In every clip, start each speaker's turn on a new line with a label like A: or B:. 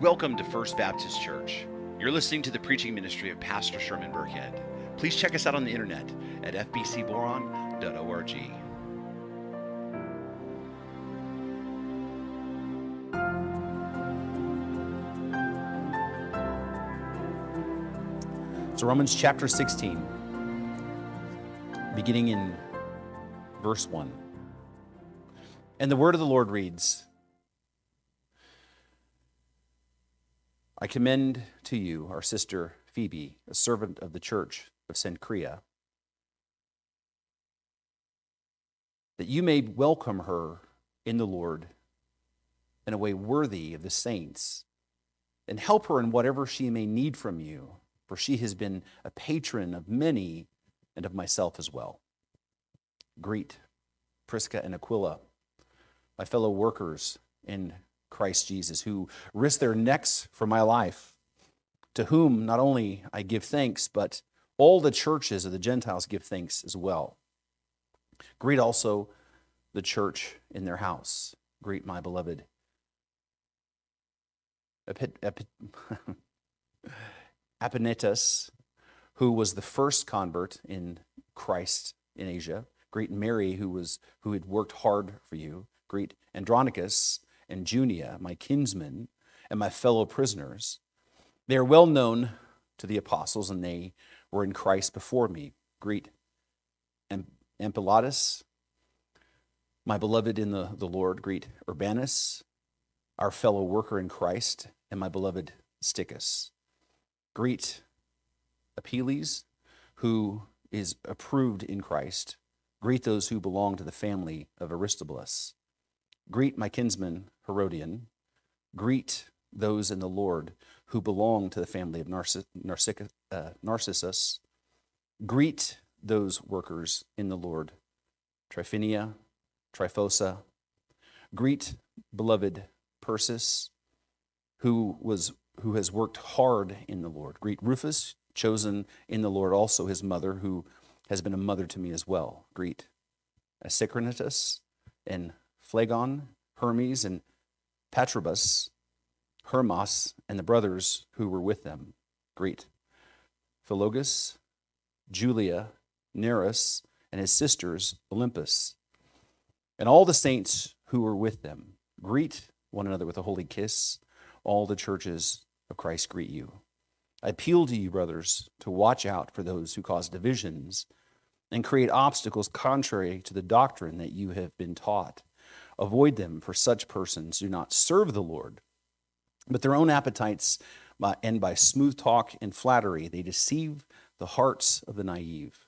A: Welcome to First Baptist Church. You're listening to the preaching ministry of Pastor Sherman Burkhead. Please check us out on the internet at fbcboron.org.
B: So, Romans chapter 16, beginning in verse 1. And the word of the Lord reads I commend to you our sister Phoebe, a servant of the church of Cenchrea, that you may welcome her in the Lord in a way worthy of the saints, and help her in whatever she may need from you for she has been a patron of many and of myself as well. Greet Prisca and Aquila, my fellow workers in Christ Jesus, who risked their necks for my life, to whom not only I give thanks, but all the churches of the Gentiles give thanks as well. Greet also the church in their house. Greet my beloved. Epanetus, who was the first convert in Christ in Asia. Greet Mary, who was who had worked hard for you. Greet Andronicus and Junia, my kinsmen and my fellow prisoners. They are well known to the apostles, and they were in Christ before me. Greet Ampliatus, my beloved in the, the Lord. Greet Urbanus, our fellow worker in Christ, and my beloved Stachys. Greet Apelles, who is approved in Christ. Greet those who belong to the family of Aristobulus. Greet my kinsman Herodion. Greet those in the Lord who belong to the family of uh, Narcissus. Greet those workers in the Lord, Tryphaena, Tryphosa. Greet beloved Persis, who was who has worked hard in the Lord. Greet Rufus, chosen in the Lord, also his mother, who has been a mother to me as well. Greet Asyncritus and Phlegon, Hermes and Patrobas, Hermas, and the brothers who were with them. Greet Philologus, Julia, Nereus, and his sisters, Olympas, and all the saints who were with them. Greet one another with a holy kiss. All the churches of Christ greet you. I appeal to you, brothers, to watch out for those who cause divisions and create obstacles contrary to the doctrine that you have been taught. Avoid them, for such persons do not serve the Lord, but their own appetites, and by smooth talk and flattery, they deceive the hearts of the naive.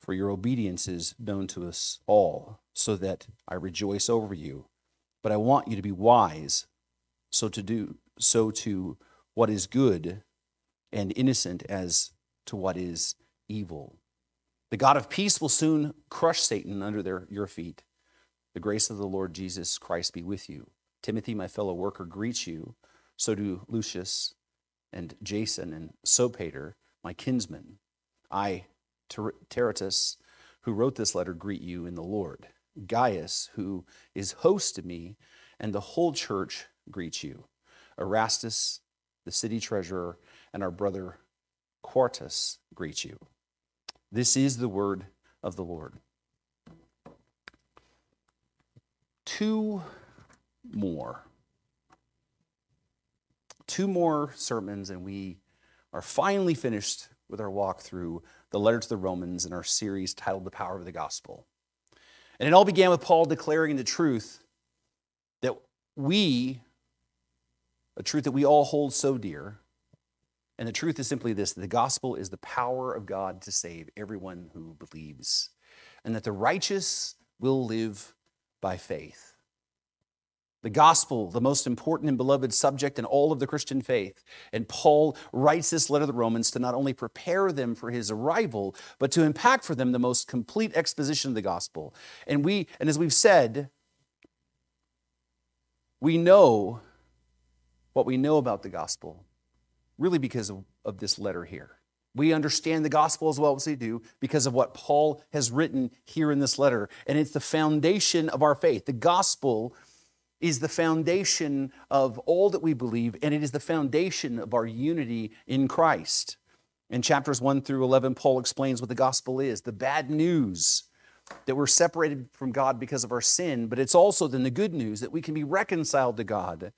B: For your obedience is known to us all, so that I rejoice over you. But I want you to be wise, so to do so to what is good, and innocent as to what is evil. The God of peace will soon crush Satan under their, your feet. The grace of the Lord Jesus Christ be with you. Timothy, my fellow worker, greets you. So do Lucius and Jason and Sopater, my kinsmen. I, Tertius, who wrote this letter, greet you in the Lord. Gaius, who is host to me, and the whole church greets you. Erastus, the city treasurer, and our brother Quartus greet you. This is the word of the Lord. Two more. Two more sermons, and we are finally finished with our walk through the letter to the Romans in our series titled The Power of the Gospel. And it all began with Paul declaring the truth that we a truth that we all hold so dear. And the truth is simply this the gospel is the power of God to save everyone who believes, and that the righteous will live by faith. The gospel, the most important and beloved subject in all of the Christian faith. And Paul writes this letter to the Romans to not only prepare them for his arrival, but to impact for them the most complete exposition of the gospel. And we, and as we've said, we know what we know about the gospel really because of, of this letter here. We understand the gospel as well as we do because of what Paul has written here in this letter. And it's the foundation of our faith. The gospel is the foundation of all that we believe, and it is the foundation of our unity in Christ. In chapters 1 through 11, Paul explains what the gospel is the bad news that we're separated from God because of our sin, but it's also then the good news that we can be reconciled to God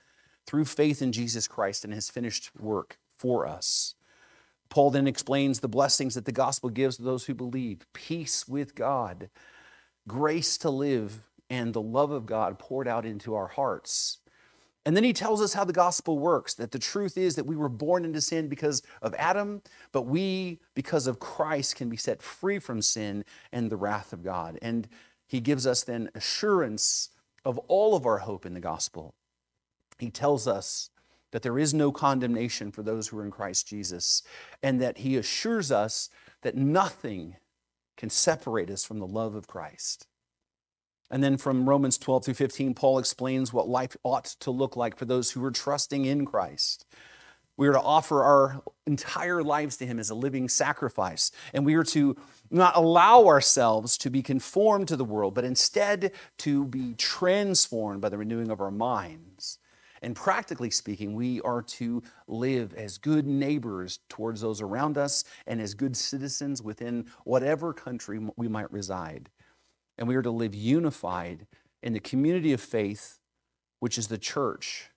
B: through faith in Jesus Christ and his finished work for us. Paul then explains the blessings that the gospel gives to those who believe peace with God, grace to live, and the love of God poured out into our hearts. And then he tells us how the gospel works that the truth is that we were born into sin because of Adam, but we, because of Christ, can be set free from sin and the wrath of God. And he gives us then assurance of all of our hope in the gospel. He tells us that there is no condemnation for those who are in Christ Jesus, and that he assures us that nothing can separate us from the love of Christ. And then from Romans 12 through 15, Paul explains what life ought to look like for those who are trusting in Christ. We are to offer our entire lives to Him as a living sacrifice. And we are to not allow ourselves to be conformed to the world, but instead to be transformed by the renewing of our minds. And practically speaking, we are to live as good neighbors towards those around us and as good citizens within whatever country we might reside and we are to live unified in the community of faith, which is the church.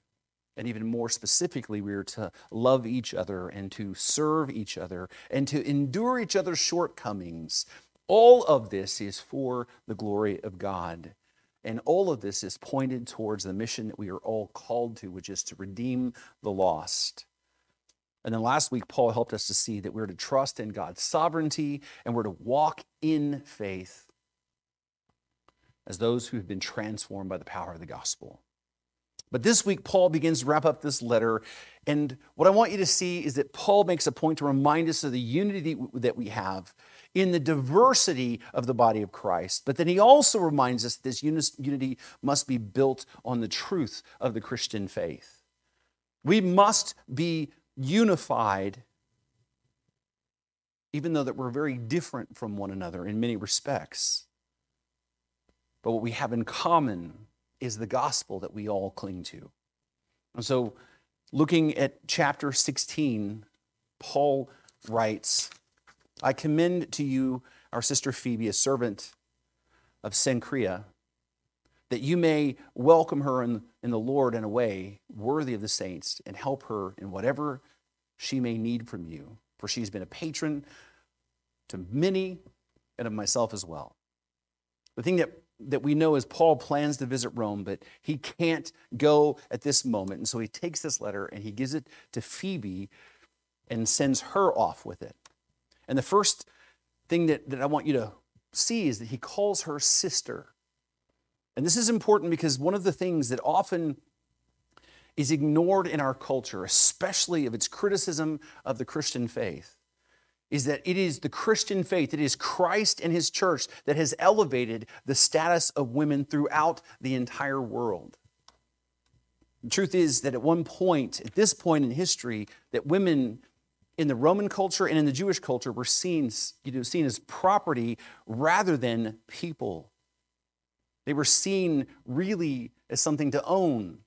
B: And even more specifically, we are to love each other and to serve each other and to endure each other's shortcomings. All of this is for the glory of God. And all of this is pointed towards the mission that we are all called to, which is to redeem the lost. And then last week, Paul helped us to see that we're to trust in God's sovereignty and we're to walk in faith as those who have been transformed by the power of the gospel. But this week, Paul begins to wrap up this letter. And what I want you to see is that Paul makes a point to remind us of the unity that we have in the diversity of the body of Christ. But then he also reminds us that this unity must be built on the truth of the Christian faith. We must be unified, even though that we're very different from one another in many respects. But what we have in common is the gospel that we all cling to. And so, looking at chapter 16, Paul writes, I commend to you our sister Phoebe, a servant of Cenchrea, that you may welcome her in, in the Lord in a way worthy of the saints and help her in whatever she may need from you. For she's been a patron to many and of myself as well. The thing that that we know is Paul plans to visit Rome, but he can't go at this moment. And so he takes this letter and he gives it to Phoebe and sends her off with it. And the first thing that, that I want you to see is that he calls her sister. And this is important because one of the things that often is ignored in our culture, especially of its criticism of the Christian faith, is that it is the Christian faith, it is Christ and his church that has elevated the status of women throughout the entire world. The truth is that at one point, at this point in history, that women in the Roman culture and in the Jewish culture were seen, you know, seen as property rather than people. They were seen really as something to own.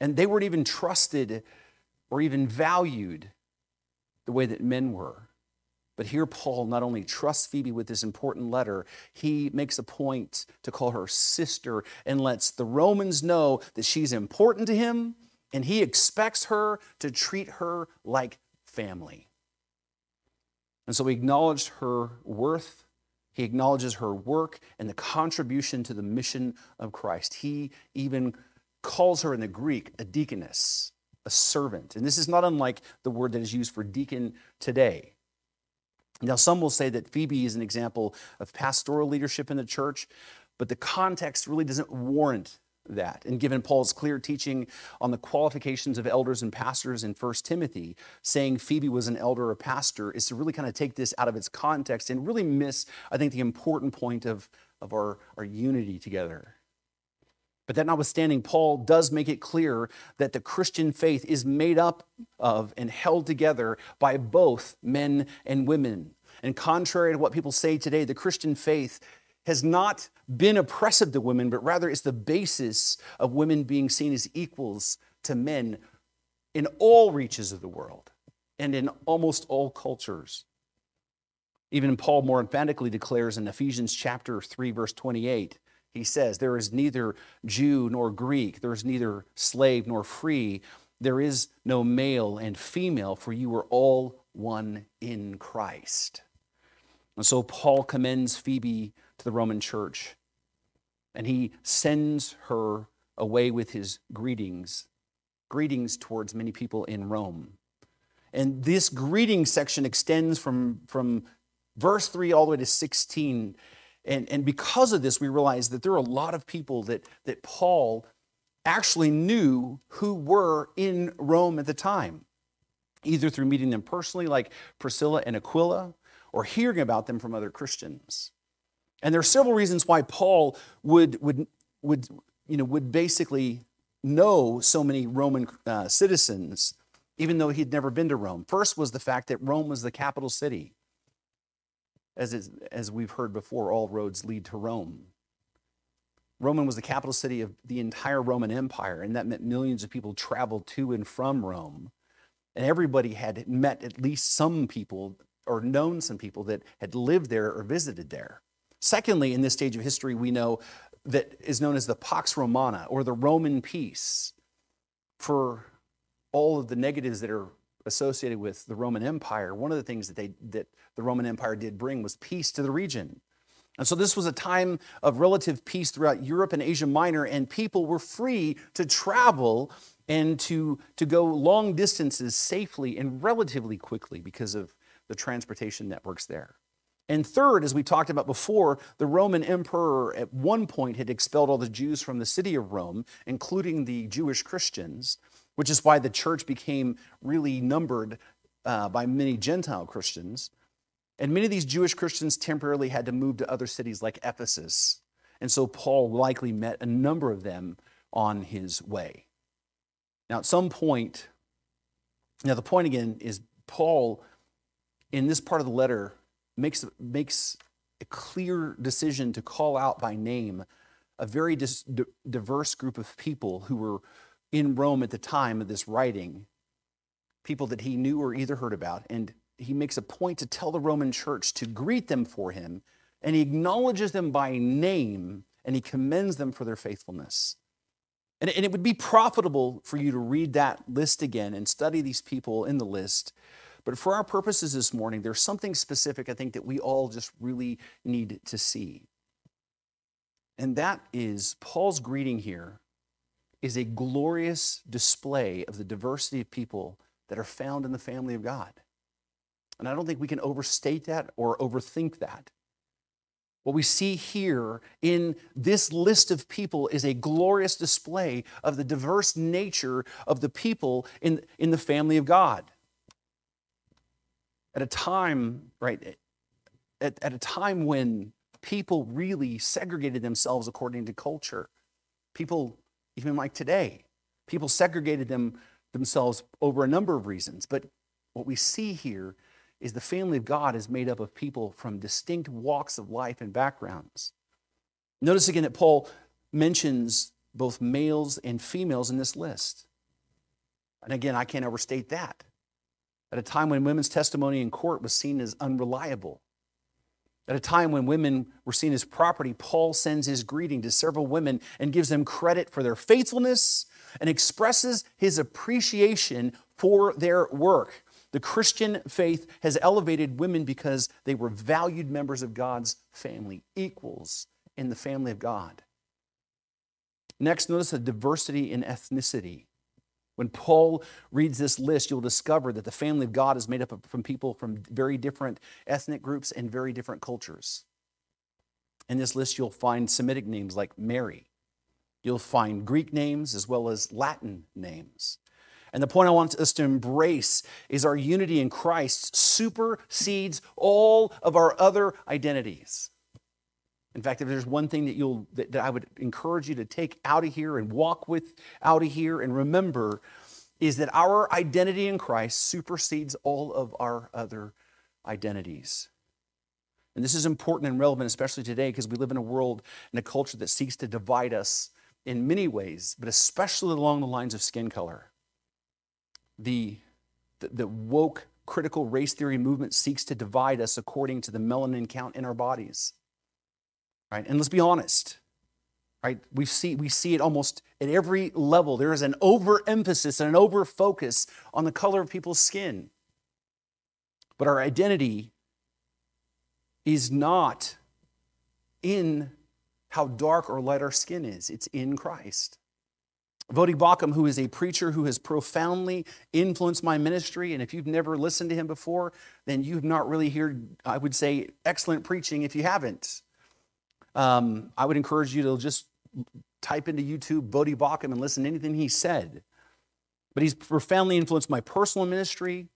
B: And they weren't even trusted or even valued the way that men were. But here, Paul not only trusts Phoebe with this important letter, he makes a point to call her sister and lets the Romans know that she's important to him and he expects her to treat her like family. And so he acknowledged her worth, he acknowledges her work and the contribution to the mission of Christ. He even calls her in the Greek a deaconess, a servant. And this is not unlike the word that is used for deacon today. Now, some will say that Phoebe is an example of pastoral leadership in the church, but the context really doesn't warrant that. And given Paul's clear teaching on the qualifications of elders and pastors in 1 Timothy, saying Phoebe was an elder or pastor is to really kind of take this out of its context and really miss, I think, the important point of, of our, our unity together. But that notwithstanding, Paul does make it clear that the Christian faith is made up of and held together by both men and women. And contrary to what people say today, the Christian faith has not been oppressive to women, but rather is the basis of women being seen as equals to men in all reaches of the world and in almost all cultures. Even Paul more emphatically declares in Ephesians chapter 3 verse 28, he says, there is neither Jew nor Greek, there is neither slave nor free, there is no male and female, for you are all one in Christ. And so Paul commends Phoebe to the Roman church, and he sends her away with his greetings, greetings towards many people in Rome. And this greeting section extends from, from verse 3 all the way to 16. And, and because of this, we realize that there are a lot of people that, that Paul actually knew who were in Rome at the time, either through meeting them personally, like Priscilla and Aquila, or hearing about them from other Christians. And there are several reasons why Paul would, would, would, you know, would basically know so many Roman uh, citizens, even though he'd never been to Rome. First was the fact that Rome was the capital city. As, as we've heard before, all roads lead to Rome. Rome was the capital city of the entire Roman Empire, and that meant millions of people traveled to and from Rome. And everybody had met at least some people or known some people that had lived there or visited there. Secondly, in this stage of history, we know that is known as the Pax Romana or the Roman peace for all of the negatives that are associated with the Roman Empire. One of the things that they that the Roman Empire did bring was peace to the region. And so this was a time of relative peace throughout Europe and Asia Minor, and people were free to travel and to, to go long distances safely and relatively quickly because of the transportation networks there. And third, as we talked about before, the Roman emperor at one point had expelled all the Jews from the city of Rome, including the Jewish Christians, which is why the church became really numbered uh, by many Gentile Christians. And many of these Jewish Christians temporarily had to move to other cities like Ephesus. And so Paul likely met a number of them on his way. Now, at some point, now the point again is Paul, in this part of the letter, makes, makes a clear decision to call out by name a very dis, diverse group of people who were in Rome at the time of this writing, people that he knew or either heard about. And he makes a point to tell the Roman church to greet them for him, and he acknowledges them by name and he commends them for their faithfulness. And, and it would be profitable for you to read that list again and study these people in the list but for our purposes this morning, there's something specific I think that we all just really need to see. And that is Paul's greeting here is a glorious display of the diversity of people that are found in the family of God. And I don't think we can overstate that or overthink that. What we see here in this list of people is a glorious display of the diverse nature of the people in, in the family of God at a time, right, at, at a time when people really segregated themselves according to culture. People, even like today, people segregated them themselves over a number of reasons. But what we see here is the family of God is made up of people from distinct walks of life and backgrounds. Notice again that Paul mentions both males and females in this list. And again, I can't overstate that at a time when women's testimony in court was seen as unreliable. At a time when women were seen as property, Paul sends his greeting to several women and gives them credit for their faithfulness and expresses his appreciation for their work. The Christian faith has elevated women because they were valued members of God's family, equals in the family of God. Next, notice the diversity in ethnicity. When Paul reads this list, you'll discover that the family of God is made up of, from people from very different ethnic groups and very different cultures. In this list, you'll find Semitic names like Mary. You'll find Greek names as well as Latin names. And the point I want us to embrace is our unity in Christ supersedes all of our other identities. In fact, if there's one thing that you'll that, that I would encourage you to take out of here and walk with out of here and remember is that our identity in Christ supersedes all of our other identities. And this is important and relevant, especially today, because we live in a world and a culture that seeks to divide us in many ways, but especially along the lines of skin color. The, the, the woke critical race theory movement seeks to divide us according to the melanin count in our bodies. Right? And let's be honest. Right? We see, we see it almost at every level. There is an overemphasis and an overfocus on the color of people's skin. But our identity is not in how dark or light our skin is, it's in Christ. Voddie Baucham, who is a preacher who has profoundly influenced my ministry, and if you've never listened to him before, then you've not really heard, I would say, excellent preaching if you haven't. Um, I would encourage you to just type into YouTube Voddie Baucham and listen to anything he said. But he's profoundly influenced my personal ministry.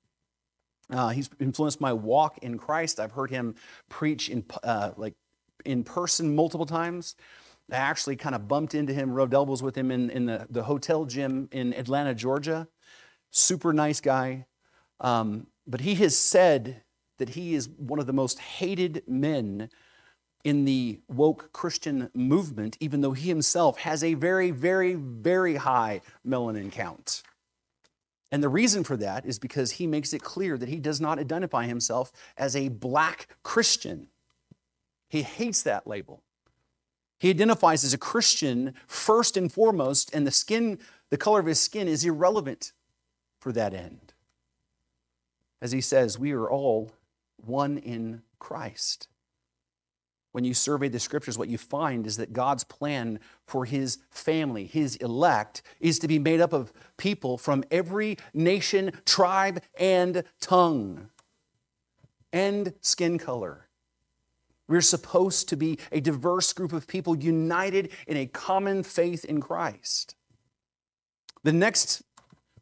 B: Uh, he's influenced my walk in Christ. I've heard him preach in uh, like in person multiple times. I actually kind of bumped into him, rubbed elbows with him in, in the, the hotel gym in Atlanta, Georgia. Super nice guy. Um, but he has said that he is one of the most hated men in the woke Christian movement, even though he himself has a very, very, very high melanin count. And the reason for that is because he makes it clear that he does not identify himself as a black Christian. He hates that label. He identifies as a Christian first and foremost, and the skin, the color of his skin is irrelevant for that end. As he says, we are all one in Christ. When you survey the scriptures, what you find is that God's plan for his family, his elect, is to be made up of people from every nation, tribe, and tongue, and skin color. We're supposed to be a diverse group of people united in a common faith in Christ. The next,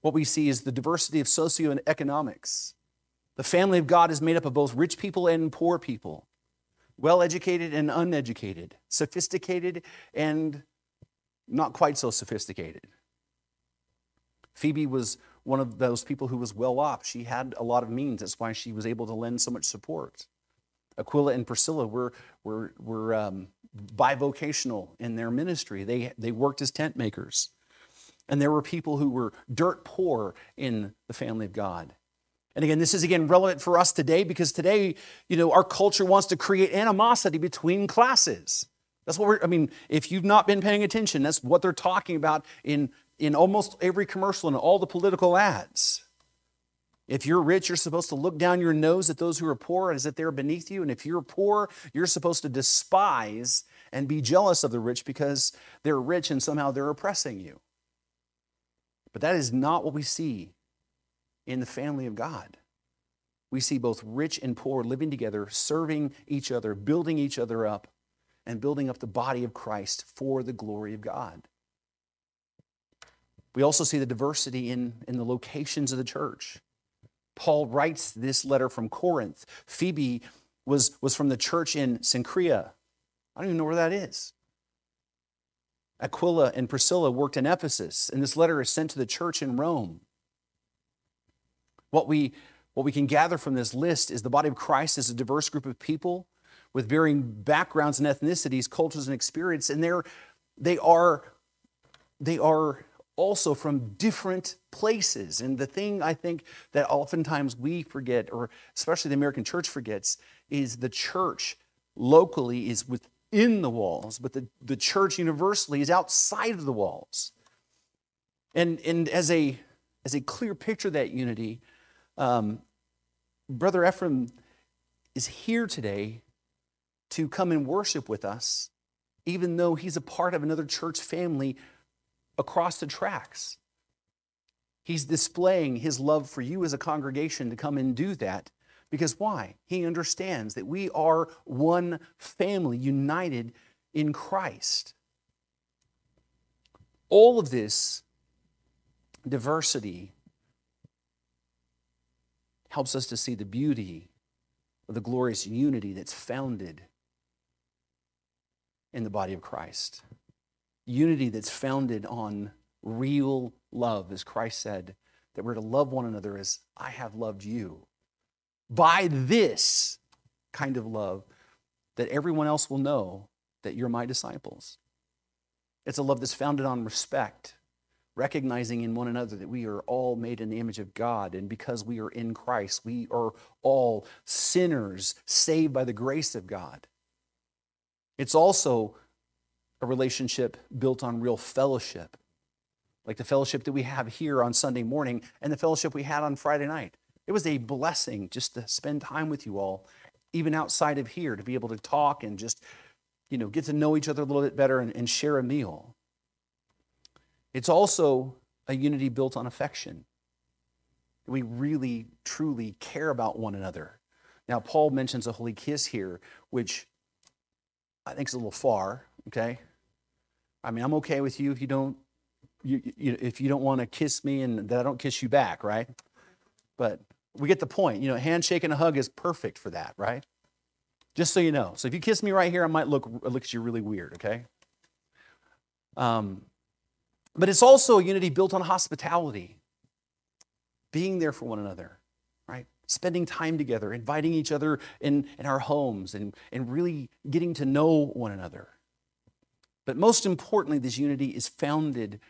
B: what we see is the diversity of socioeconomics. The family of God is made up of both rich people and poor people, well educated and uneducated, sophisticated and not quite so sophisticated. Phoebe was one of those people who was well off. She had a lot of means. That's why she was able to lend so much support. Aquila and Priscilla were, were, were um, bivocational in their ministry. They, they worked as tent makers. And there were people who were dirt poor in the family of God. And again, this is again relevant for us today because today, you know, our culture wants to create animosity between classes. That's what we're, I mean, if you've not been paying attention, that's what they're talking about in, in almost every commercial and all the political ads. If you're rich, you're supposed to look down your nose at those who are poor as if they're beneath you. And if you're poor, you're supposed to despise and be jealous of the rich because they're rich and somehow they're oppressing you. But that is not what we see in the family of God. We see both rich and poor living together, serving each other, building each other up, and building up the body of Christ for the glory of God. We also see the diversity in, in the locations of the church. Paul writes this letter from Corinth. Phoebe was, was from the church in Cenchrea. I don't even know where that is. Aquila and Priscilla worked in Ephesus, and this letter is sent to the church in Rome. What we, what we can gather from this list is the body of Christ is a diverse group of people with varying backgrounds and ethnicities, cultures, and experience, and they're, they are, they are also from different places. And the thing I think that oftentimes we forget, or especially the American church forgets, is the church locally is within the walls, but the, the church universally is outside of the walls. And, and as, a, as a clear picture of that unity, um, Brother Ephraim is here today to come and worship with us, even though he's a part of another church family across the tracks. He's displaying his love for you as a congregation to come and do that. Because why? He understands that we are one family united in Christ. All of this diversity helps us to see the beauty of the glorious unity that's founded in the body of Christ unity that's founded on real love, as Christ said, that we're to love one another as I have loved you. By this kind of love that everyone else will know that you're my disciples. It's a love that's founded on respect, recognizing in one another that we are all made in the image of God. And because we are in Christ, we are all sinners saved by the grace of God. It's also a relationship built on real fellowship, like the fellowship that we have here on Sunday morning and the fellowship we had on Friday night. It was a blessing just to spend time with you all, even outside of here, to be able to talk and just, you know, get to know each other a little bit better and, and share a meal. It's also a unity built on affection. We really, truly care about one another. Now, Paul mentions a holy kiss here, which I think is a little far, okay? I mean, I'm okay with you if you don't you, you, if you don't want to kiss me and that I don't kiss you back, right? But we get the point. You know, handshake and a hug is perfect for that, right? Just so you know. So if you kiss me right here, I might look look at you really weird, okay? Um, but it's also a unity built on hospitality, being there for one another, right? Spending time together, inviting each other in, in our homes, and, and really getting to know one another. But most importantly, this unity is founded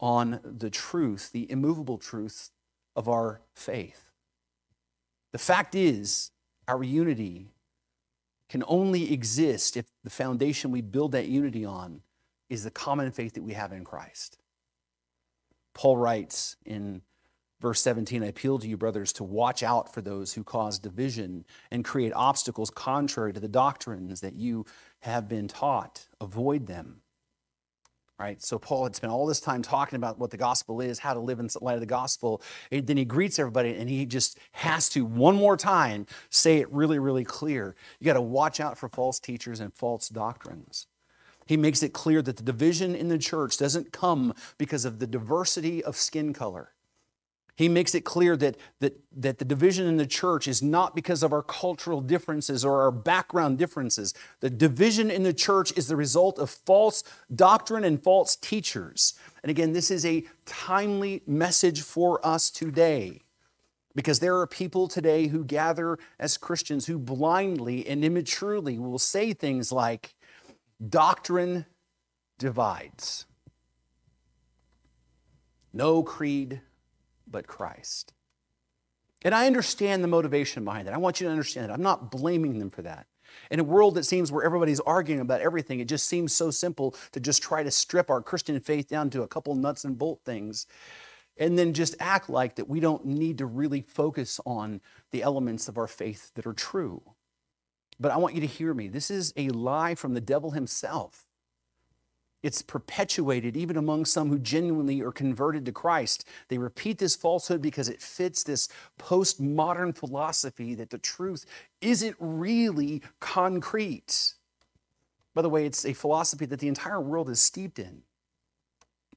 B: on the truth, the immovable truth of our faith. The fact is, our unity can only exist if the foundation we build that unity on is the common faith that we have in Christ. Paul writes in verse 17 I appeal to you, brothers, to watch out for those who cause division and create obstacles contrary to the doctrines that you have been taught. Avoid them. Right? So Paul had spent all this time talking about what the gospel is, how to live in light of the gospel. And then he greets everybody and he just has to one more time say it really, really clear. You got to watch out for false teachers and false doctrines. He makes it clear that the division in the church doesn't come because of the diversity of skin color. He makes it clear that, that, that the division in the church is not because of our cultural differences or our background differences. The division in the church is the result of false doctrine and false teachers. And again, this is a timely message for us today because there are people today who gather as Christians who blindly and immaturely will say things like, doctrine divides. No creed but Christ. And I understand the motivation behind that. I want you to understand that. I'm not blaming them for that. In a world that seems where everybody's arguing about everything, it just seems so simple to just try to strip our Christian faith down to a couple nuts and bolt things and then just act like that we don't need to really focus on the elements of our faith that are true. But I want you to hear me. This is a lie from the devil himself. It's perpetuated even among some who genuinely are converted to Christ. They repeat this falsehood because it fits this postmodern philosophy that the truth isn't really concrete. By the way, it's a philosophy that the entire world is steeped in,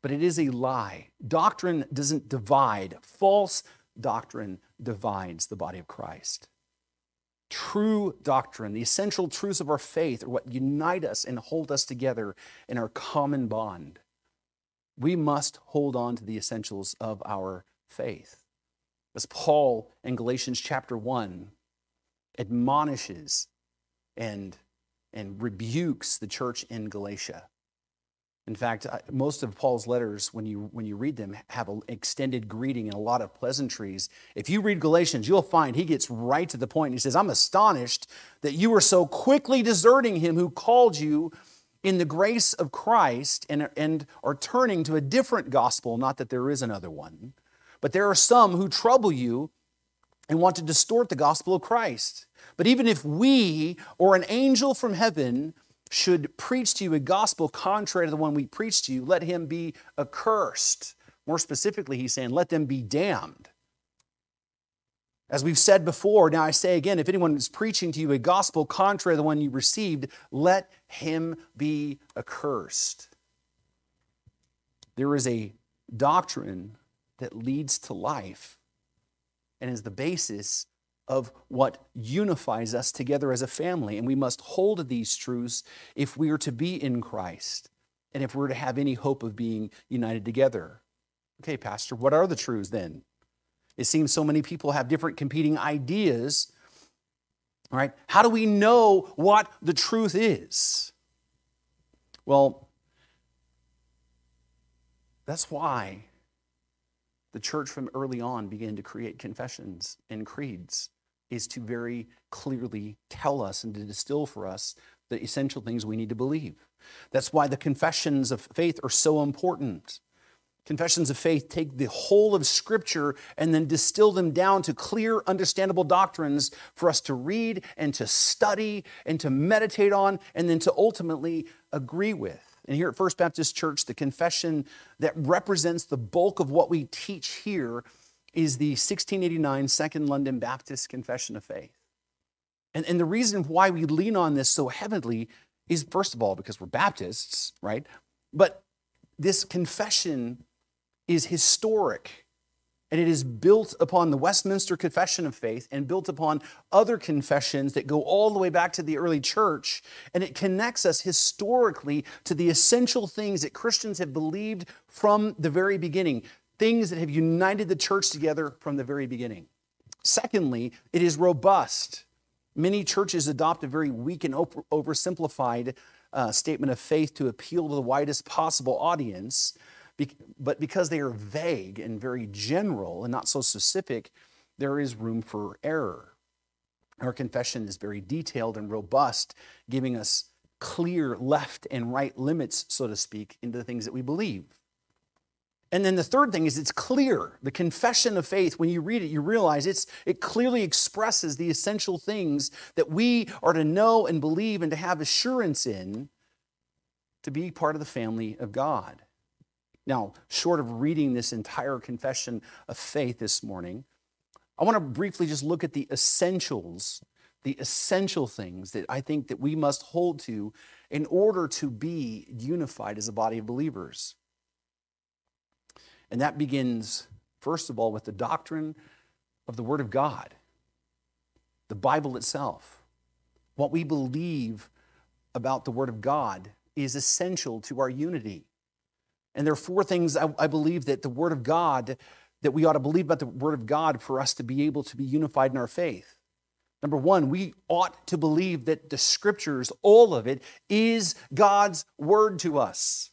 B: but it is a lie. Doctrine doesn't divide, false doctrine divides the body of Christ. True doctrine, the essential truths of our faith, are what unite us and hold us together in our common bond. We must hold on to the essentials of our faith. As Paul in Galatians chapter 1 admonishes and, and rebukes the church in Galatia. In fact, most of Paul's letters, when you, when you read them, have an extended greeting and a lot of pleasantries. If you read Galatians, you'll find he gets right to the point. He says, I'm astonished that you are so quickly deserting him who called you in the grace of Christ and, and are turning to a different gospel, not that there is another one. But there are some who trouble you and want to distort the gospel of Christ. But even if we or an angel from heaven should preach to you a gospel contrary to the one we preach to you, let him be accursed. More specifically, he's saying, let them be damned. As we've said before, now I say again, if anyone is preaching to you a gospel contrary to the one you received, let him be accursed. There is a doctrine that leads to life and is the basis of what unifies us together as a family. And we must hold these truths if we are to be in Christ and if we're to have any hope of being united together. Okay, Pastor, what are the truths then? It seems so many people have different competing ideas All right? How do we know what the truth is? Well, that's why the church from early on began to create confessions and creeds, is to very clearly tell us and to distill for us the essential things we need to believe. That's why the confessions of faith are so important. Confessions of faith take the whole of Scripture and then distill them down to clear, understandable doctrines for us to read and to study and to meditate on and then to ultimately agree with. And here at First Baptist Church, the confession that represents the bulk of what we teach here is the 1689 Second London Baptist Confession of Faith. And, and the reason why we lean on this so heavily is, first of all, because we're Baptists, right? But this confession is historic and it is built upon the Westminster Confession of Faith and built upon other confessions that go all the way back to the early church. And it connects us historically to the essential things that Christians have believed from the very beginning, things that have united the church together from the very beginning. Secondly, it is robust. Many churches adopt a very weak and oversimplified uh, statement of faith to appeal to the widest possible audience. But because they are vague and very general and not so specific, there is room for error. Our confession is very detailed and robust, giving us clear left and right limits, so to speak, into the things that we believe. And then the third thing is it's clear. The confession of faith, when you read it, you realize it's, it clearly expresses the essential things that we are to know and believe and to have assurance in to be part of the family of God. Now, short of reading this entire confession of faith this morning, I want to briefly just look at the essentials, the essential things that I think that we must hold to in order to be unified as a body of believers. And that begins, first of all, with the doctrine of the Word of God, the Bible itself. What we believe about the Word of God is essential to our unity. And there are four things I, I believe that the Word of God, that we ought to believe about the Word of God for us to be able to be unified in our faith. Number one, we ought to believe that the scriptures, all of it, is God's word to us.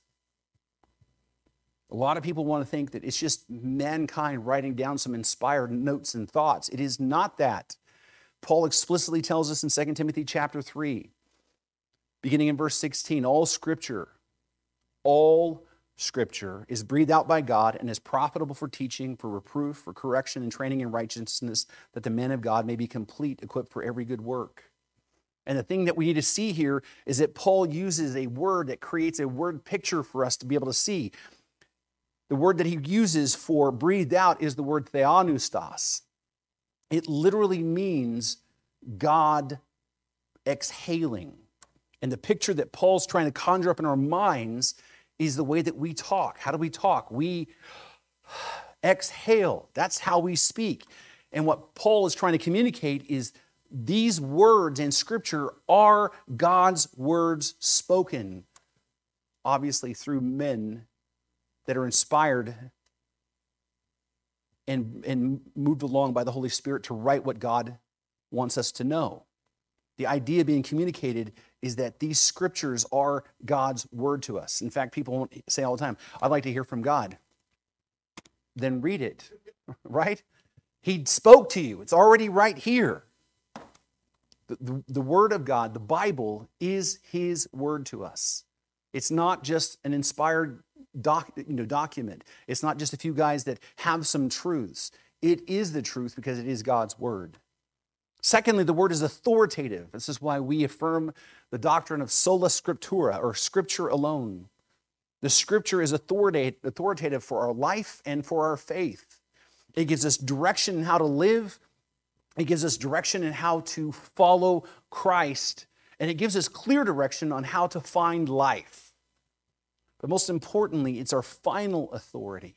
B: A lot of people want to think that it's just mankind writing down some inspired notes and thoughts. It is not that. Paul explicitly tells us in 2 Timothy chapter 3, beginning in verse 16, all scripture, all Scripture is breathed out by God and is profitable for teaching, for reproof, for correction, and training in righteousness, that the man of God may be complete, equipped for every good work. And the thing that we need to see here is that Paul uses a word that creates a word picture for us to be able to see. The word that he uses for breathed out is the word theopneustos. It literally means God exhaling. And the picture that Paul's trying to conjure up in our minds is the way that we talk. How do we talk? We exhale. That's how we speak. And what Paul is trying to communicate is these words in Scripture are God's words spoken, obviously through men that are inspired and, and moved along by the Holy Spirit to write what God wants us to know. The idea being communicated is that these scriptures are God's word to us. In fact, people say all the time, I'd like to hear from God. Then read it, right? He spoke to you, it's already right here. The, the, the, word of God, the Bible, is his word to us. It's not just an inspired doc, you know, document, it's not just a few guys that have some truths. It is the truth because it is God's word. Secondly, the word is authoritative. This is why we affirm the doctrine of sola scriptura, or scripture alone. The scripture is authoritative for our life and for our faith. It gives us direction in how to live, it gives us direction in how to follow Christ, and it gives us clear direction on how to find life. But most importantly, it's our final authority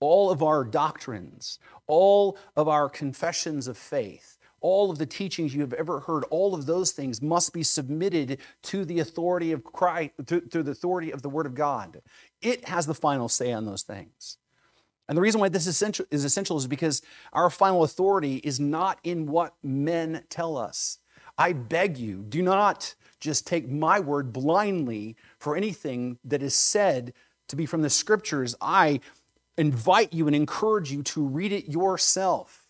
B: all of our doctrines, all of our confessions of faith, all of the teachings you have ever heard, all of those things must be submitted to the authority of Christ, to, the authority of the Word of God. It has the final say on those things. And the reason why this is essential, is essential is because our final authority is not in what men tell us. I beg you, do not just take my word blindly for anything that is said to be from the scriptures. I invite you and encourage you to read it yourself.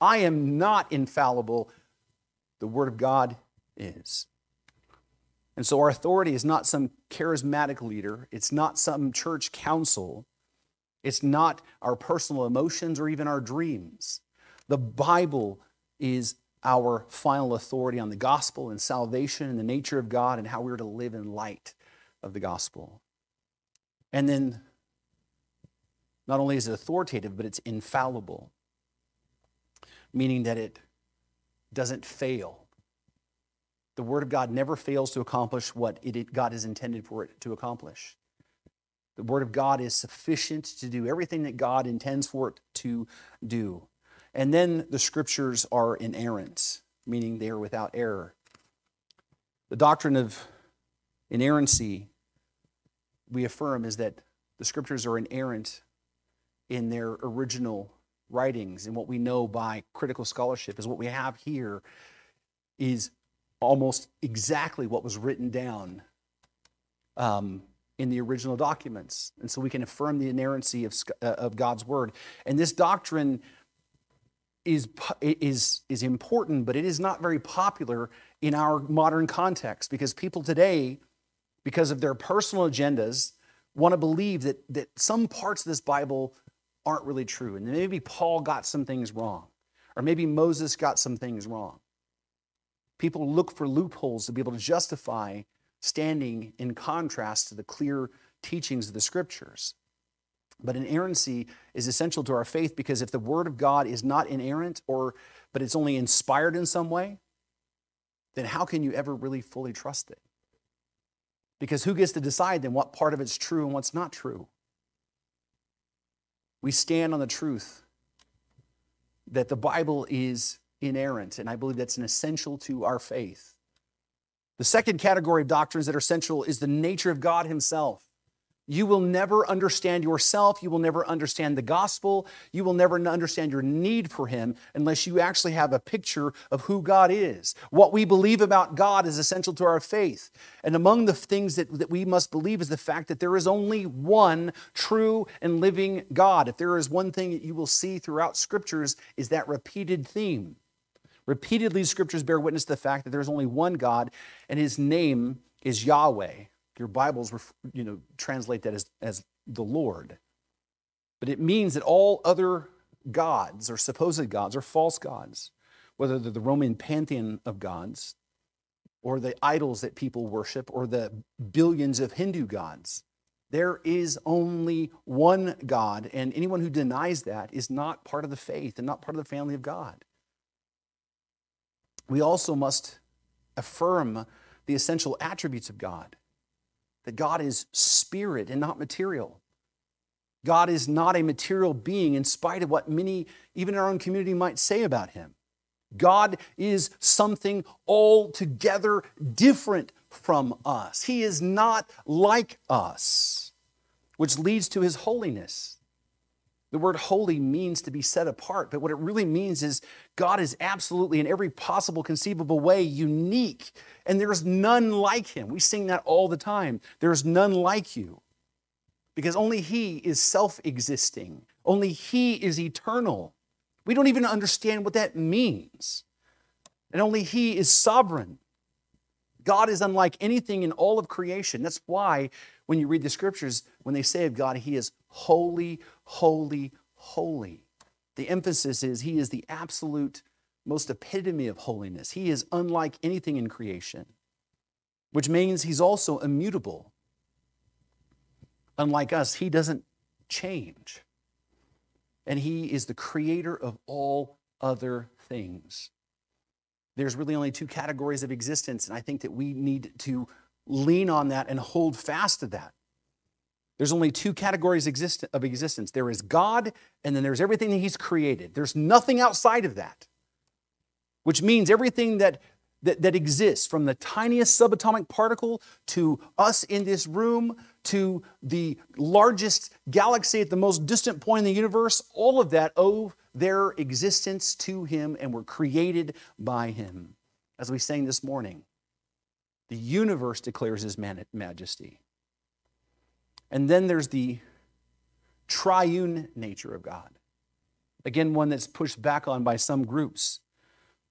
B: I am not infallible. The word of God is. And so our authority is not some charismatic leader, it's not some church council. It's not our personal emotions or even our dreams. The Bible is our final authority on the gospel and salvation and the nature of God and how we're to live in light of the gospel. And then not only is it authoritative, but it's infallible, meaning that it doesn't fail. The Word of God never fails to accomplish what it, God is intended for it to accomplish. The Word of God is sufficient to do everything that God intends for it to do. And then the Scriptures are inerrant, meaning they are without error. The doctrine of inerrancy, we affirm, is that the Scriptures are inerrant in their original writings. And what we know by critical scholarship is what we have here is almost exactly what was written down um, in the original documents. And so we can affirm the inerrancy of, uh, of God's word. And this doctrine is, is, is important, but it is not very popular in our modern context because people today, because of their personal agendas, want to believe that, that some parts of this Bible aren't really true. And maybe Paul got some things wrong, or maybe Moses got some things wrong. People look for loopholes to be able to justify standing in contrast to the clear teachings of the scriptures. But inerrancy is essential to our faith because if the word of God is not inerrant or but it's only inspired in some way, then how can you ever really fully trust it? Because who gets to decide then what part of it's true and what's not true? We stand on the truth that the Bible is inerrant, and I believe that's an essential to our faith. The second category of doctrines that are central is the nature of God Himself. You will never understand yourself. You will never understand the gospel. You will never understand your need for Him unless you actually have a picture of who God is. What we believe about God is essential to our faith. And among the things that, that we must believe is the fact that there is only one true and living God. If there is one thing that you will see throughout scriptures, is that repeated theme. Repeatedly, scriptures bear witness to the fact that there's only one God, and his name is Yahweh. Your Bibles you know, translate that as, as the Lord. But it means that all other gods or supposed gods or false gods, whether they're the Roman pantheon of gods or the idols that people worship or the billions of Hindu gods, there is only one God, and anyone who denies that is not part of the faith and not part of the family of God we also must affirm the essential attributes of God that God is spirit and not material. God is not a material being, in spite of what many, even in our own community, might say about him. God is something altogether different from us. He is not like us, which leads to his holiness. The word holy means to be set apart, but what it really means is God is absolutely, in every possible conceivable way, unique, and there's none like him. We sing that all the time. There's none like you, because only he is self existing, only he is eternal. We don't even understand what that means, and only he is sovereign. God is unlike anything in all of creation. That's why when you read the scriptures, when they say of God, He is holy, holy, holy. The emphasis is He is the absolute most epitome of holiness. He is unlike anything in creation, which means He's also immutable. Unlike us, He doesn't change. And He is the creator of all other things. There's really only two categories of existence, and I think that we need to lean on that and hold fast to that. There's only two categories exist- of existence there is God, and then there's everything that He's created. There's nothing outside of that, which means everything that that, that exists from the tiniest subatomic particle to us in this room to the largest galaxy at the most distant point in the universe, all of that owe their existence to Him and were created by Him. As we sang this morning, the universe declares His majesty. And then there's the triune nature of God. Again, one that's pushed back on by some groups.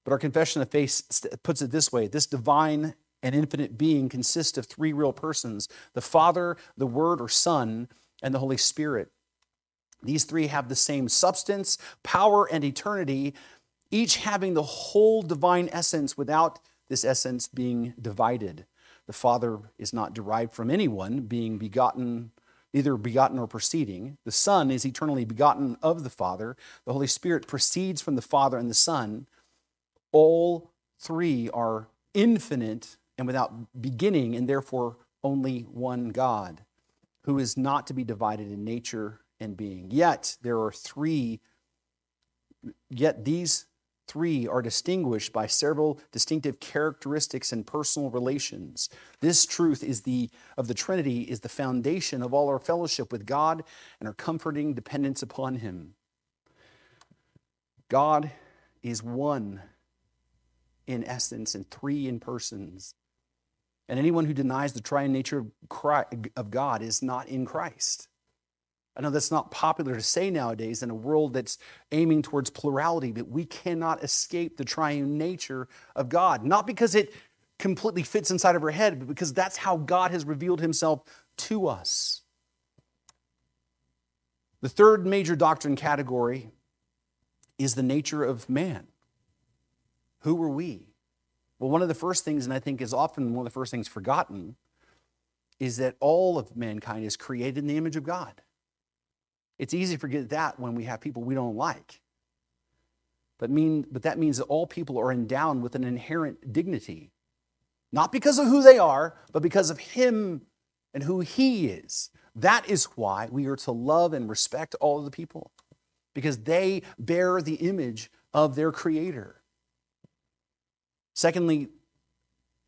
B: But our confession of faith puts it this way this divine and infinite being consists of three real persons the Father, the Word or Son, and the Holy Spirit. These three have the same substance, power, and eternity, each having the whole divine essence without this essence being divided. The Father is not derived from anyone, being begotten, either begotten or proceeding. The Son is eternally begotten of the Father. The Holy Spirit proceeds from the Father and the Son. All three are infinite and without beginning, and therefore only one God, who is not to be divided in nature and being. Yet there are three, yet these three are distinguished by several distinctive characteristics and personal relations. This truth is the of the Trinity is the foundation of all our fellowship with God and our comforting dependence upon him. God is one in essence and three in persons. And anyone who denies the triune nature of God is not in Christ. I know that's not popular to say nowadays in a world that's aiming towards plurality, but we cannot escape the triune nature of God. Not because it completely fits inside of our head, but because that's how God has revealed himself to us. The third major doctrine category is the nature of man. Who are we? Well, one of the first things, and I think is often one of the first things forgotten, is that all of mankind is created in the image of God. It's easy to forget that when we have people we don't like. But, mean, but that means that all people are endowed with an inherent dignity, not because of who they are, but because of Him and who He is. That is why we are to love and respect all of the people, because they bear the image of their Creator. Secondly,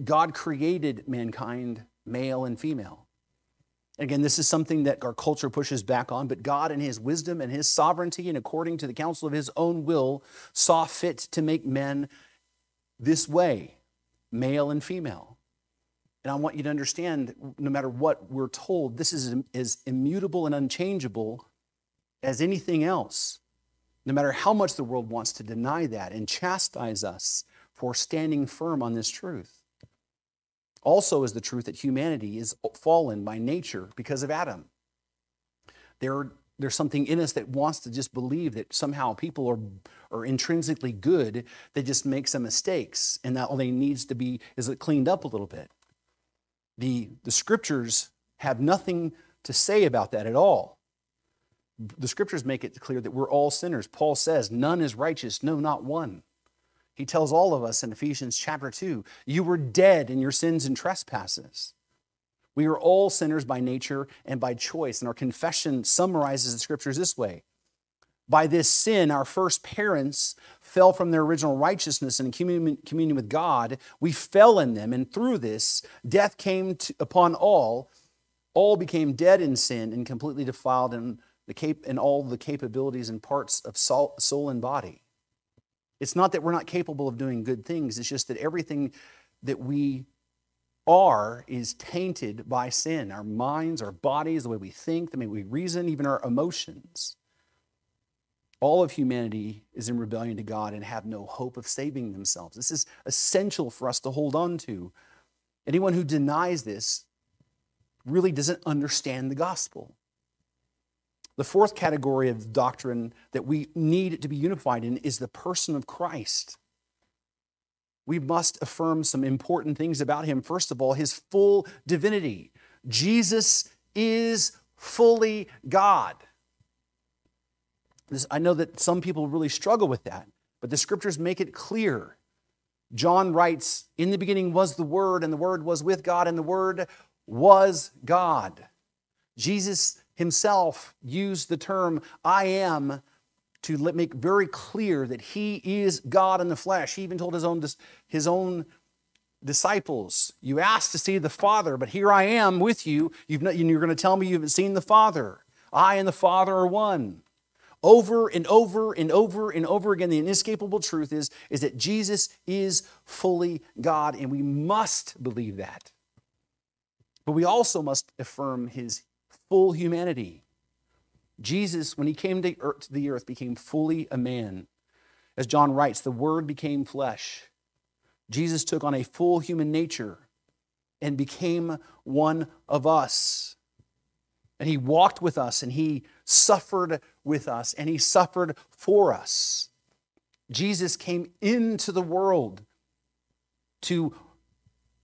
B: God created mankind male and female. Again, this is something that our culture pushes back on, but God, in His wisdom and His sovereignty, and according to the counsel of His own will, saw fit to make men this way male and female. And I want you to understand no matter what we're told, this is as immutable and unchangeable as anything else. No matter how much the world wants to deny that and chastise us for standing firm on this truth. Also, is the truth that humanity is fallen by nature because of Adam. There, there's something in us that wants to just believe that somehow people are, are intrinsically good, they just make some mistakes, and that all they needs to be is cleaned up a little bit. The, the scriptures have nothing to say about that at all. The scriptures make it clear that we're all sinners. Paul says, None is righteous, no, not one. He tells all of us in Ephesians chapter 2 you were dead in your sins and trespasses. We are all sinners by nature and by choice. And our confession summarizes the scriptures this way By this sin, our first parents fell from their original righteousness and communion with God. We fell in them. And through this, death came to, upon all. All became dead in sin and completely defiled in, the cap- in all the capabilities and parts of soul, soul and body. It's not that we're not capable of doing good things, it's just that everything that we are is tainted by sin. Our minds, our bodies, the way we think, the way we reason, even our emotions. All of humanity is in rebellion to God and have no hope of saving themselves. This is essential for us to hold on to. Anyone who denies this really doesn't understand the gospel. The fourth category of doctrine that we need to be unified in is the person of Christ. We must affirm some important things about him. First of all, his full divinity. Jesus is fully God. This, I know that some people really struggle with that, but the scriptures make it clear. John writes, In the beginning was the Word, and the Word was with God, and the Word was God. Jesus himself used the term I am to make very clear that he is God in the flesh. He even told his own, his own disciples, You asked to see the Father, but here I am with you. You've not, you're going to tell me you haven't seen the Father. I and the Father are one. Over and over and over and over again, the inescapable truth is, is that Jesus is fully God, and we must believe that. But we also must affirm his full humanity. Jesus, when he came to, earth, to the earth, became fully a man. As John writes, the Word became flesh. Jesus took on a full human nature and became one of us. And he walked with us and he suffered with us and he suffered for us. Jesus came into the world to,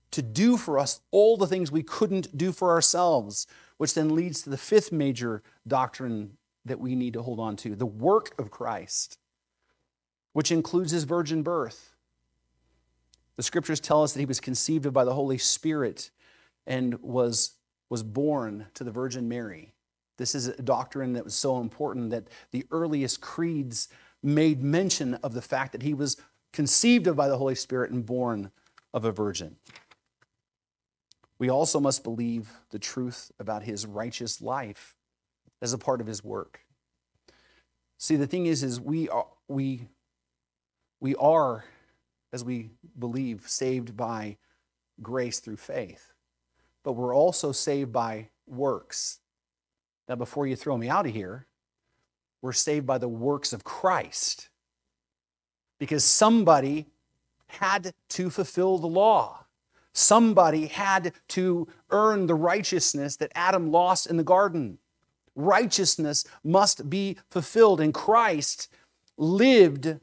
B: to do for us all the things we couldn't do for ourselves, which then leads to the fifth major doctrine that we need to hold on to the work of Christ, which includes his virgin birth. The scriptures tell us that he was conceived of by the Holy Spirit and was, was born to the Virgin Mary. This is a doctrine that was so important that the earliest creeds made mention of the fact that he was conceived of by the Holy Spirit and born of a virgin. We also must believe the truth about his righteous life as a part of his work. See, the thing is, is we are, we, we are as we believe, saved by grace through faith. But we're also saved by works. Now, before you throw me out of here, we're saved by the works of Christ. Because somebody had to fulfill the law. Somebody had to earn the righteousness that Adam lost in the garden. Righteousness must be fulfilled, and Christ lived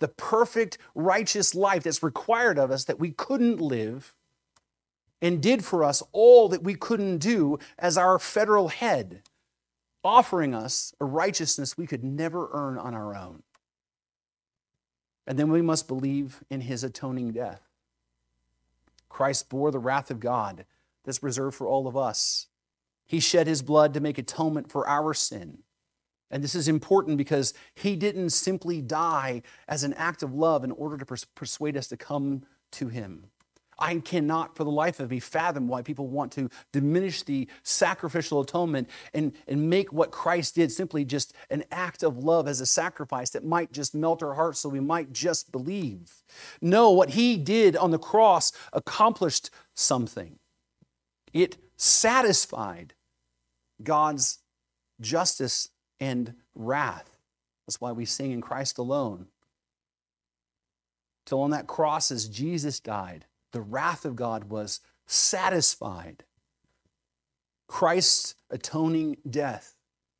B: the perfect, righteous life that's required of us that we couldn't live and did for us all that we couldn't do as our federal head, offering us a righteousness we could never earn on our own. And then we must believe in his atoning death. Christ bore the wrath of God that's reserved for all of us. He shed his blood to make atonement for our sin. And this is important because he didn't simply die as an act of love in order to pers- persuade us to come to him. I cannot, for the life of me, fathom why people want to diminish the sacrificial atonement and, and make what Christ did simply just an act of love as a sacrifice that might just melt our hearts so we might just believe. No, what he did on the cross accomplished something, it satisfied God's justice and wrath. That's why we sing in Christ alone. Till on that cross, as Jesus died, the wrath of God was satisfied. Christ's atoning death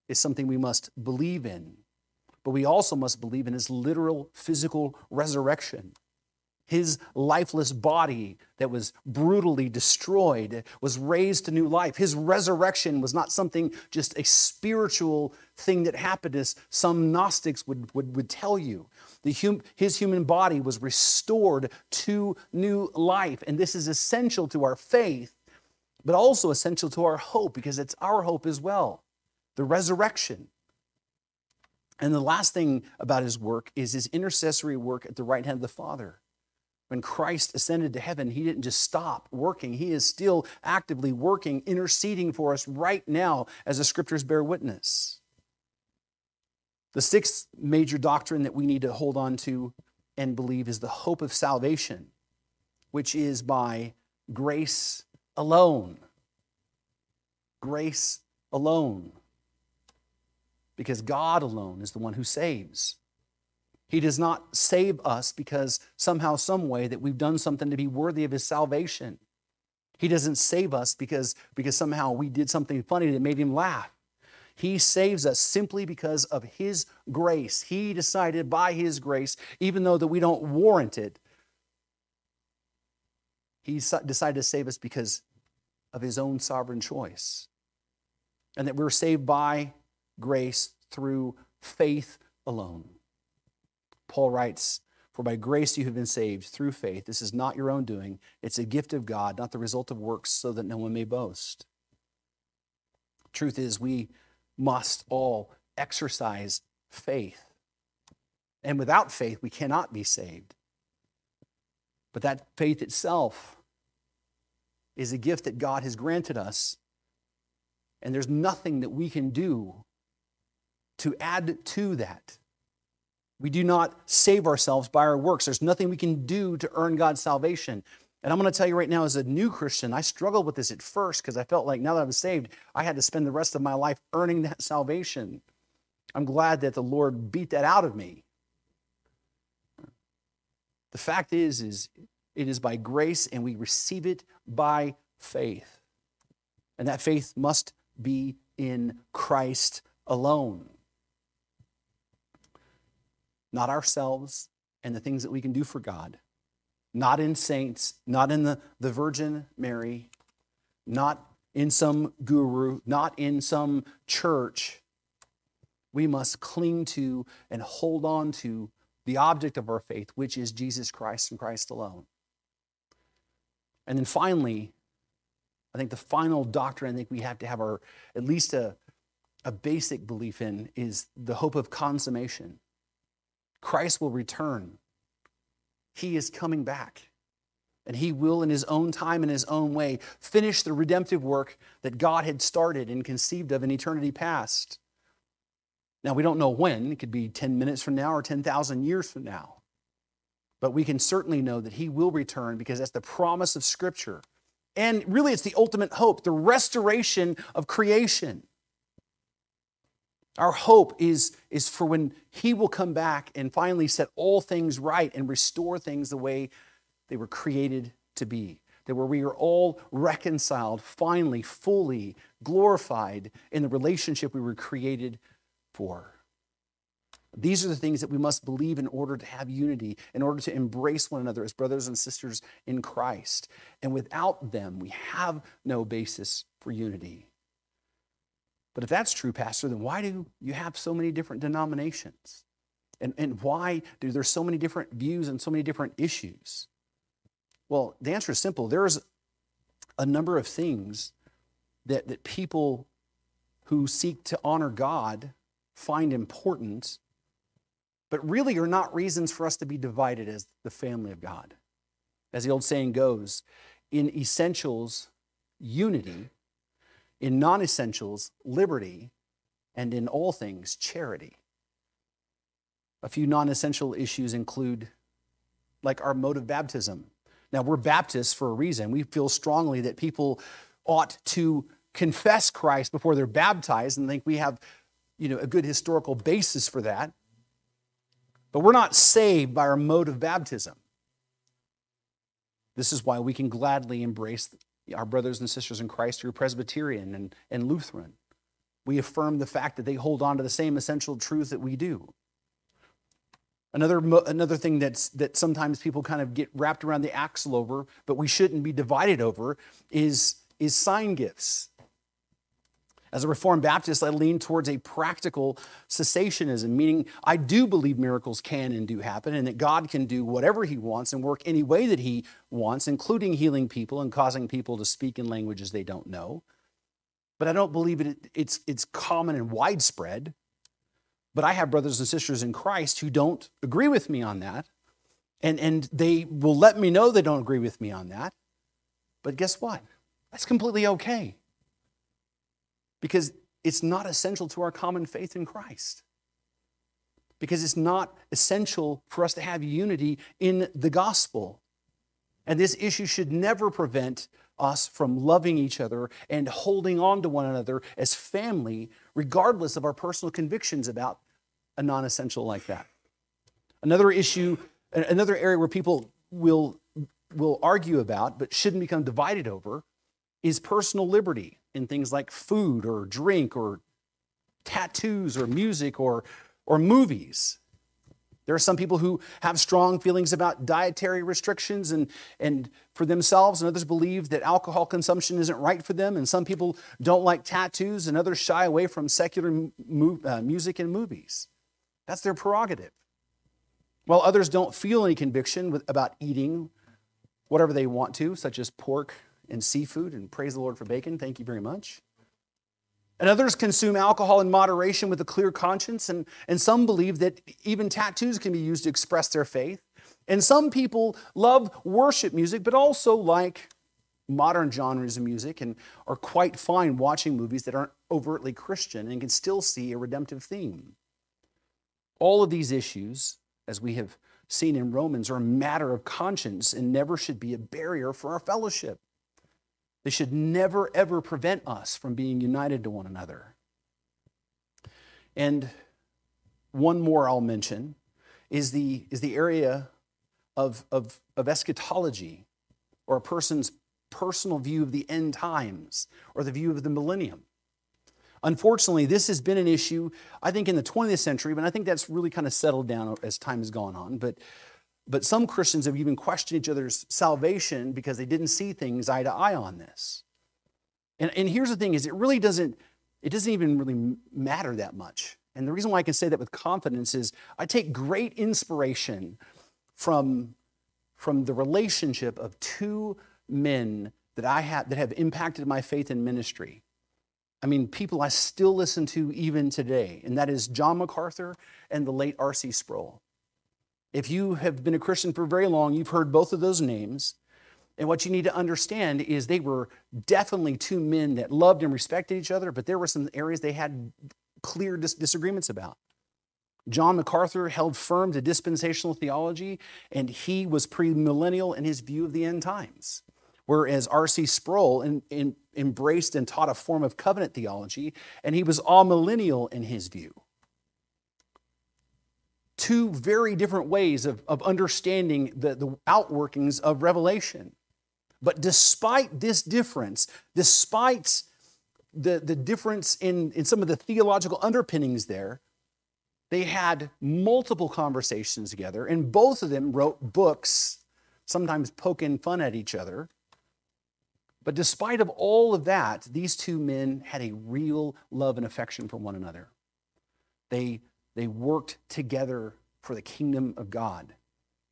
B: is something we must believe in, but we also must believe in his literal physical resurrection. His lifeless body that was brutally destroyed was raised to new life. His resurrection was not something just a spiritual thing that happened, as some Gnostics would, would, would tell you. The hum, his human body was restored to new life. And this is essential to our faith, but also essential to our hope because it's our hope as well the resurrection. And the last thing about his work is his intercessory work at the right hand of the Father. When Christ ascended to heaven, he didn't just stop working. He is still actively working, interceding for us right now, as the scriptures bear witness. The sixth major doctrine that we need to hold on to and believe is the hope of salvation, which is by grace alone. Grace alone. Because God alone is the one who saves. He does not save us because somehow, some way that we've done something to be worthy of his salvation. He doesn't save us because, because somehow we did something funny that made him laugh. He saves us simply because of his grace. He decided by his grace, even though that we don't warrant it, he decided to save us because of his own sovereign choice. And that we're saved by grace through faith alone. Paul writes, For by grace you have been saved through faith. This is not your own doing, it's a gift of God, not the result of works, so that no one may boast. Truth is, we must all exercise faith. And without faith, we cannot be saved. But that faith itself is a gift that God has granted us. And there's nothing that we can do to add to that. We do not save ourselves by our works. There's nothing we can do to earn God's salvation. And I'm going to tell you right now, as a new Christian, I struggled with this at first because I felt like now that I was saved, I had to spend the rest of my life earning that salvation. I'm glad that the Lord beat that out of me. The fact is, is it is by grace and we receive it by faith. And that faith must be in Christ alone. Not ourselves and the things that we can do for God. Not in saints, not in the, the Virgin Mary, not in some guru, not in some church. We must cling to and hold on to the object of our faith, which is Jesus Christ and Christ alone. And then finally, I think the final doctrine I think we have to have our at least a, a basic belief in is the hope of consummation. Christ will return. He is coming back. And he will, in his own time and his own way, finish the redemptive work that God had started and conceived of in eternity past. Now, we don't know when. It could be 10 minutes from now or 10,000 years from now. But we can certainly know that he will return because that's the promise of Scripture. And really, it's the ultimate hope the restoration of creation. Our hope is, is for when he will come back and finally set all things right and restore things the way they were created to be. That where we are all reconciled, finally, fully glorified in the relationship we were created for. These are the things that we must believe in order to have unity, in order to embrace one another as brothers and sisters in Christ. And without them, we have no basis for unity. But if that's true, Pastor, then why do you have so many different denominations? And, and why do there so many different views and so many different issues? Well, the answer is simple. There's a number of things that, that people who seek to honor God find important, but really are not reasons for us to be divided as the family of God. As the old saying goes, in essentials, unity, in non essentials, liberty, and in all things, charity. A few non essential issues include, like our mode of baptism. Now, we're Baptists for a reason. We feel strongly that people ought to confess Christ before they're baptized and think we have you know, a good historical basis for that. But we're not saved by our mode of baptism. This is why we can gladly embrace our brothers and sisters in Christ who are Presbyterian and, and Lutheran. We affirm the fact that they hold on to the same essential truths that we do. Another, another thing that's, that sometimes people kind of get wrapped around the axle over, but we shouldn't be divided over, is, is sign gifts. As a Reformed Baptist, I lean towards a practical cessationism, meaning I do believe miracles can and do happen, and that God can do whatever He wants and work any way that He wants, including healing people and causing people to speak in languages they don't know. But I don't believe it, it's, it's common and widespread. But I have brothers and sisters in Christ who don't agree with me on that. And, and they will let me know they don't agree with me on that. But guess what? That's completely okay because it's not essential to our common faith in Christ. Because it's not essential for us to have unity in the gospel. And this issue should never prevent us from loving each other and holding on to one another as family, regardless of our personal convictions about a non essential like that. Another issue, another area where people will, will argue about but shouldn't become divided over is personal liberty in things like food or drink or tattoos or music or, or movies. There are some people who have strong feelings about dietary restrictions and, and for themselves, and others believe that alcohol consumption isn't right for them. And some people don't like tattoos, and others shy away from secular mu- uh, music and movies. That's their prerogative. While others don't feel any conviction with, about eating whatever they want to, such as pork, and seafood, and praise the Lord for bacon. Thank you very much. And others consume alcohol in moderation with a clear conscience, and, and some believe that even tattoos can be used to express their faith. And some people love worship music, but also like modern genres of music and are quite fine watching movies that aren't overtly Christian and can still see a redemptive theme. All of these issues, as we have seen in Romans, are a matter of conscience and never should be a barrier for our fellowship. They should never, ever prevent us from being united to one another. And one more I'll mention is the, is the area of, of, of eschatology or a person's personal view of the end times or the view of the millennium. Unfortunately, this has been an issue, I think, in the 20th century, but I think that's really kind of settled down as time has gone on. But, but some Christians have even questioned each other's salvation because they didn't see things eye to eye on this. And, and here's the thing is it really doesn't, it doesn't even really matter that much. And the reason why I can say that with confidence is I take great inspiration from, from the relationship of two men that I have that have impacted my faith and ministry. I mean, people I still listen to even today, and that is John MacArthur and the late R.C. Sproul. If you have been a Christian for very long, you've heard both of those names. And what you need to understand is they were definitely two men that loved and respected each other, but there were some areas they had clear dis- disagreements about. John MacArthur held firm to dispensational theology, and he was premillennial in his view of the end times. Whereas R.C. Sproul in, in, embraced and taught a form of covenant theology, and he was amillennial in his view. Two very different ways of, of understanding the, the outworkings of Revelation. But despite this difference, despite the, the difference in, in some of the theological underpinnings there, they had multiple conversations together, and both of them wrote books, sometimes poking fun at each other. But despite of all of that, these two men had a real love and affection for one another. They, they worked together for the kingdom of God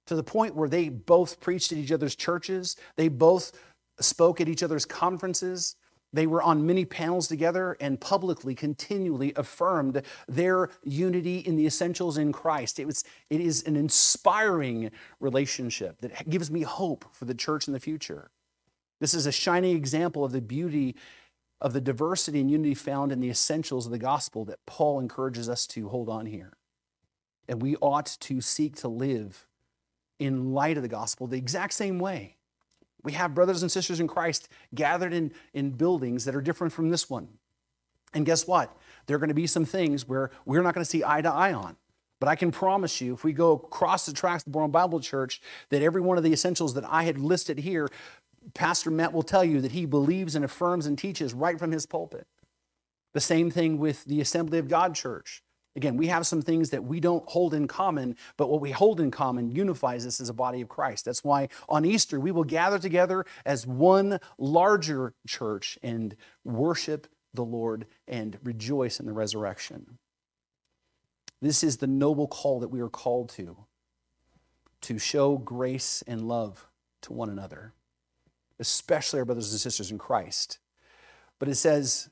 B: to the point where they both preached at each other's churches, they both spoke at each other's conferences, they were on many panels together and publicly, continually affirmed their unity in the essentials in Christ. It, was, it is an inspiring relationship that gives me hope for the church in the future. This is a shining example of the beauty of the diversity and unity found in the essentials of the gospel that Paul encourages us to hold on here. And we ought to seek to live in light of the gospel the exact same way. We have brothers and sisters in Christ gathered in, in buildings that are different from this one. And guess what? There are going to be some things where we're not going to see eye to eye on. But I can promise you, if we go across the tracks of the Boron Bible Church, that every one of the essentials that I had listed here, Pastor Matt will tell you that he believes and affirms and teaches right from his pulpit. The same thing with the Assembly of God Church. Again, we have some things that we don't hold in common, but what we hold in common unifies us as a body of Christ. That's why on Easter we will gather together as one larger church and worship the Lord and rejoice in the resurrection. This is the noble call that we are called to to show grace and love to one another, especially our brothers and sisters in Christ. But it says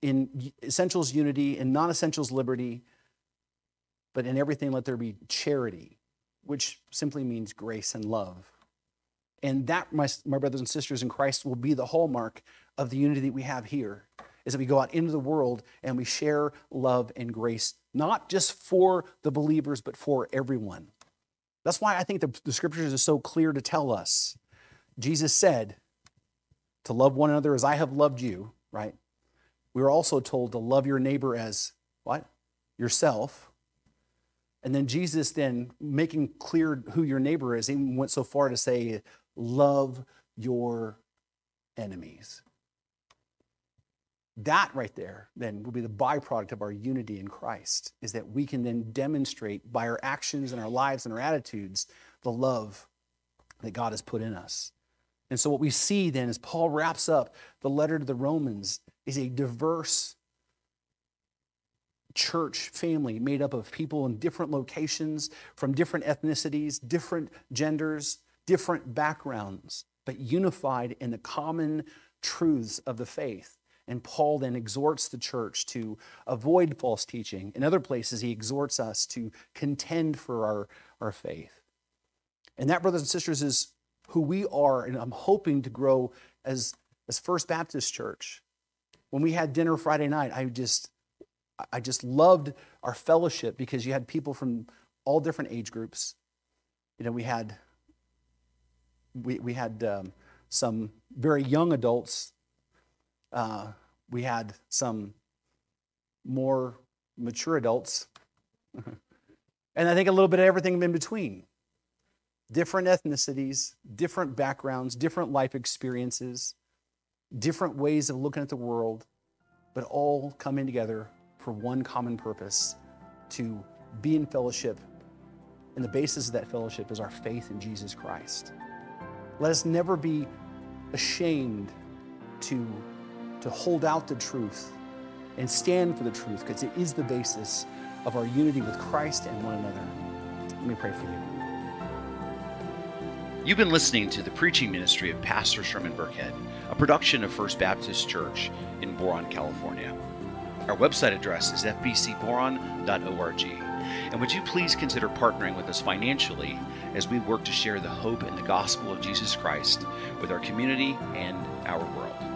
B: in essentials unity, in non essentials liberty, but in everything let there be charity, which simply means grace and love. And that, my, my brothers and sisters in Christ, will be the hallmark of the unity that we have here, is that we go out into the world and we share love and grace, not just for the believers, but for everyone. That's why I think the, the scriptures are so clear to tell us. Jesus said to love one another as I have loved you, right? We are also told to love your neighbor as what? Yourself. And then Jesus, then making clear who your neighbor is, even went so far to say, Love your enemies. That right there then will be the byproduct of our unity in Christ, is that we can then demonstrate by our actions and our lives and our attitudes the love that God has put in us. And so, what we see then as Paul wraps up the letter to the Romans is a diverse church family made up of people in different locations, from different ethnicities, different genders, different backgrounds, but unified in the common truths of the faith. And Paul then exhorts the church to avoid false teaching. In other places, he exhorts us to contend for our, our faith. And that, brothers and sisters, is who we are, and I'm hoping to grow as, as First Baptist Church. When we had dinner Friday night, I just, I just loved our fellowship because you had people from all different age groups. You know, we had, we, we had um, some very young adults. Uh, we had some more mature adults. and I think a little bit of everything in between different ethnicities, different backgrounds, different life experiences, different ways of looking at the world, but all coming together for one common purpose to be in fellowship. And the basis of that fellowship is our faith in Jesus Christ. Let us never be ashamed to, to hold out the truth and stand for the truth because it is the basis of our unity with Christ and one another. Let me pray for you.
A: You've been listening to the preaching ministry of Pastor Sherman Burkhead, a production of First Baptist Church in Boron, California. Our website address is fbcboron.org. And would you please consider partnering with us financially as we work to share the hope and the gospel of Jesus Christ with our community and our world?